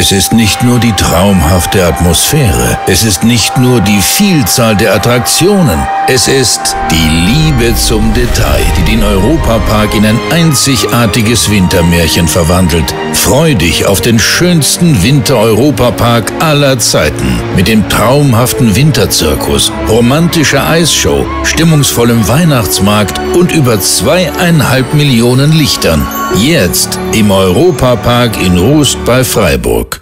Es ist nicht nur die traumhafte Atmosphäre, es ist nicht nur die Vielzahl der Attraktionen, es ist die Liebe zum Detail, die den Europapark in ein einzigartiges Wintermärchen verwandelt. Freu dich auf den schönsten Winter-Europapark aller Zeiten mit dem traumhaften Winterzirkus, romantischer Eisshow, stimmungsvollem Weihnachtsmarkt und über zweieinhalb Millionen Lichtern. Jetzt im Europapark in Rust bei Freiburg.